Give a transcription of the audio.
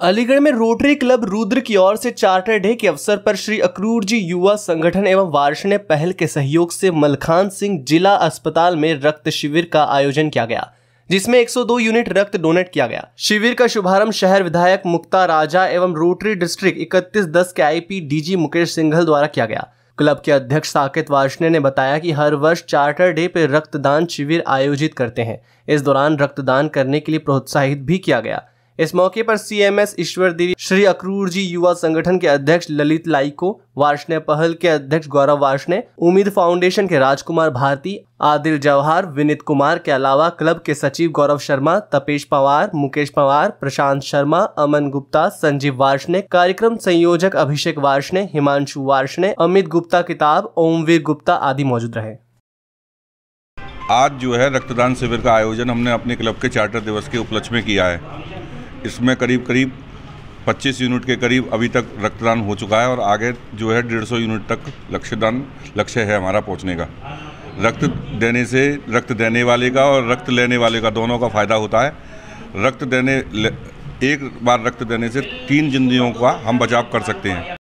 अलीगढ़ में rotary club Rudra की ओर से चार्टर डे के अवसर पर श्री अक्रूर जी युवा संगठन एवं वार्षण पहल के सहयोग से मलखान सिंह जिला अस्पताल में रक्त शिविर का आयोजन किया गया, जिसमें 102 यूनिट रक्त डोनेट किया गया। शिविर का शुभारंभ शहर विधायक मुक्ता राजा एवं रोटरी डिस्ट्रिक्ट इकतीस दस के आईपी डीजी मुकेश सिंघल द्वारा किया गया। क्लब के अध्यक्ष साकेत वार्षणे ने बताया कि हर वर्ष चार्टर डे पर रक्तदान शिविर आयोजित करते हैं। इस दौरान रक्तदान करने के लिए प्रोत्साहित भी किया गया। इस मौके पर सीएमएस ईश्वर देवी, श्री अक्रूर जी युवा संगठन के अध्यक्ष ललित लाइको वार्षण पहल के अध्यक्ष गौरव वार्षणे उम्मीद फाउंडेशन के राजकुमार भारती, आदिल जवाहर, विनीत कुमार के अलावा क्लब के सचिव गौरव शर्मा, तपेश पवार, मुकेश पवार, प्रशांत शर्मा, अमन गुप्ता, संजीव वार्षणे कार्यक्रम संयोजक अभिषेक वार्षणे हिमांशु वार्षणे अमित गुप्ता किताब, ओमवीर गुप्ता आदि मौजूद रहे। आज जो है रक्तदान शिविर का आयोजन हमने अपने क्लब के चार्टर दिवस के उपलक्ष्य में किया है। इसमें करीब करीब 25 यूनिट के करीब अभी तक रक्तदान हो चुका है और आगे जो है 150 यूनिट तक लक्ष्यदान, लक्ष्य है हमारा पहुँचने का। रक्त देने से, रक्त देने वाले का और रक्त लेने वाले का दोनों का फ़ायदा होता है। रक्त देने एक बार रक्त देने से तीन जिंदगियों का हम बचाव कर सकते हैं।